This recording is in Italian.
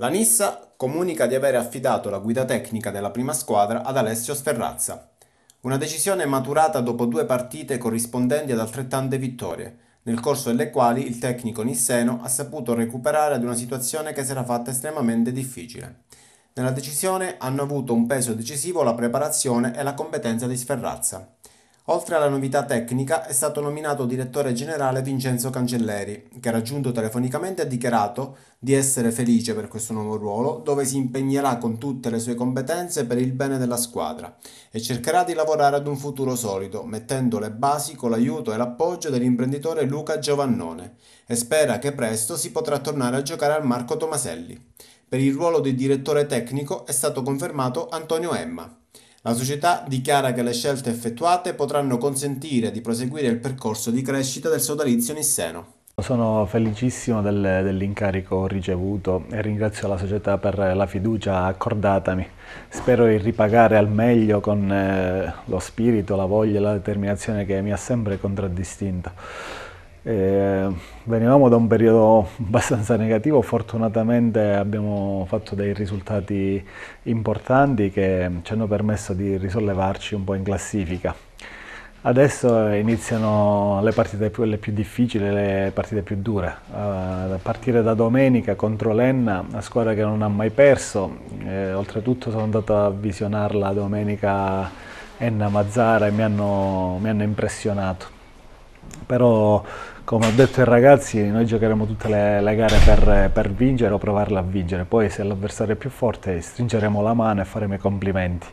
La Nissa comunica di aver affidato la guida tecnica della prima squadra ad Alessio Sferrazza. Una decisione maturata dopo due partite corrispondenti ad altrettante vittorie, nel corso delle quali il tecnico nisseno ha saputo recuperare ad una situazione che si era fatta estremamente difficile. Nella decisione hanno avuto un peso decisivo la preparazione e la competenza di Sferrazza. Oltre alla novità tecnica è stato nominato direttore generale Vincenzo Cancelleri, che raggiunto telefonicamente ha dichiarato di essere felice per questo nuovo ruolo, dove si impegnerà con tutte le sue competenze per il bene della squadra e cercherà di lavorare ad un futuro solido, mettendo le basi con l'aiuto e l'appoggio dell'imprenditore Luca Giovannone e spera che presto si potrà tornare a giocare al Marco Tomaselli. Per il ruolo di direttore tecnico è stato confermato Antonio Emma. La società dichiara che le scelte effettuate potranno consentire di proseguire il percorso di crescita del sodalizio nisseno. Sono felicissimo del, dell'incarico ricevuto e ringrazio la società per la fiducia accordatami. Spero di ripagare al meglio con eh, lo spirito, la voglia e la determinazione che mi ha sempre contraddistinto. Eh, venivamo da un periodo abbastanza negativo, fortunatamente abbiamo fatto dei risultati importanti che ci hanno permesso di risollevarci un po' in classifica. Adesso iniziano le partite più, le più difficili, le partite più dure. a partire da domenica contro l'Enna, una squadra che non ha mai perso. Eh, oltretutto sono andato a visionarla domenica Enna Mazzara e mi hanno, mi hanno impressionato però come ho detto ai ragazzi noi giocheremo tutte le, le gare per, per vincere o provarle a vincere, poi se l'avversario è più forte stringeremo la mano e faremo i complimenti.